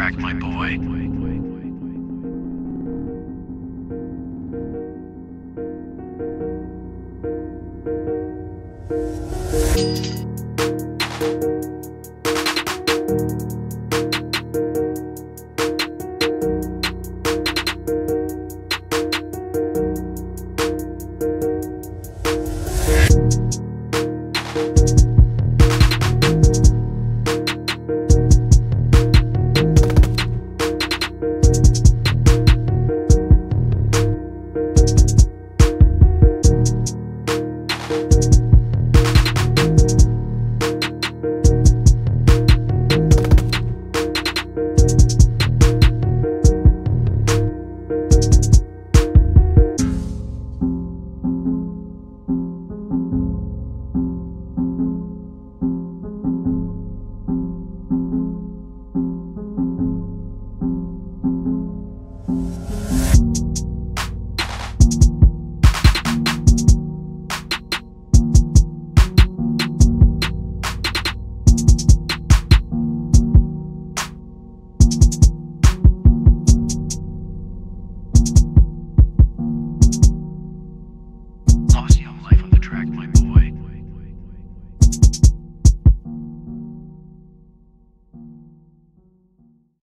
track, my boy. Lost young track my boy.